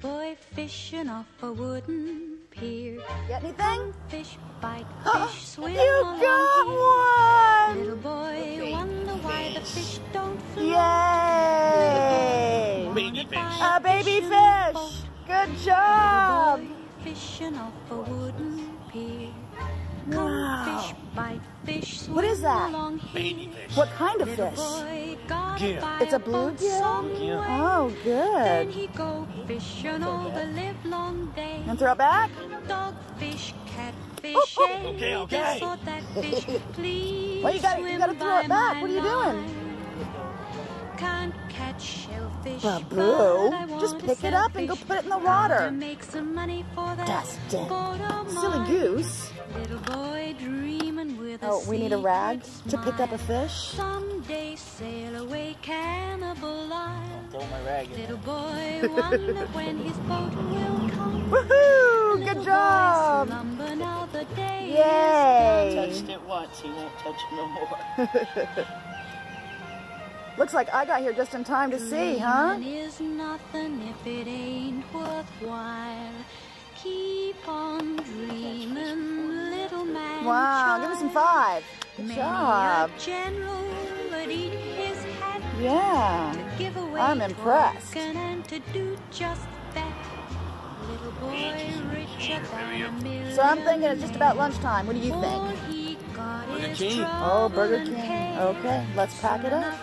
fishing off a wooden pier. Get anything? Fish bite, fish swim you along got here. one! Little boy, wonder why the fish don't float. Yay! Baby fish. A baby fish! Good job! Boy, fishing off a wooden pier. Come Wow. fish bite, fish swim What is that? along here. Baby fish. What kind of Little fish? boy got Gill. by It's a blue gill? somewhere. Oh, Then good. he go fishing all the livelong day. And throw it back? Dogfish, catfish, Oh, oh. Okay, okay. this that fish. Please Well, you gotta- you gotta throw it back. What are you doing? Line. Can't catch shellfish, Babu, but I just pick it up and go put it in the Gotta water. make some money for that Dustin. Silly goose. Little boy dreaming with a Oh, we need a rag secret to pick up a fish? Someday sail away cannibal Isle. Throw my rag in. Little boy wonder when his boat will come. Woohoo! Good job! slumber now the day is Yay! Touched it once, he won't touch it no more. Looks like I got here just in time to see, huh? Is nothing if it ain't worthwhile. Keep on dreaming, little man. Wow, give me some five. Good job. general would eat his hat Yeah. to give away I'm impressed. and to do just that. Little boy richer than a million. So I'm thinking it's just about lunchtime. What do you think? Burger King. Oh, Burger King. Okay, let's pack it up.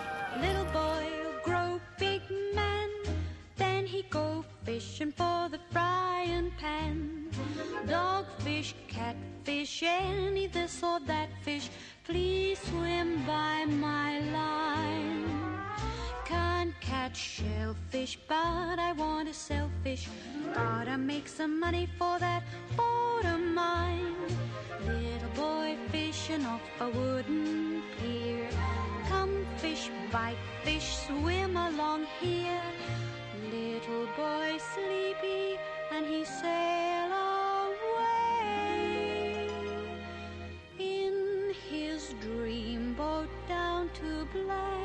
Little boy will grow big man. Then he go fishing for the frying pan. Dogfish, catfish, any this or that fish. Please swim by my line. Can't catch shellfish, but I want a shellfish. Gotta make some money for that boat of mine. Little boy fishing off a wooden pier fish bite, fish swim along here. Little boy sleepy, and he sail away in his dream boat down to Black.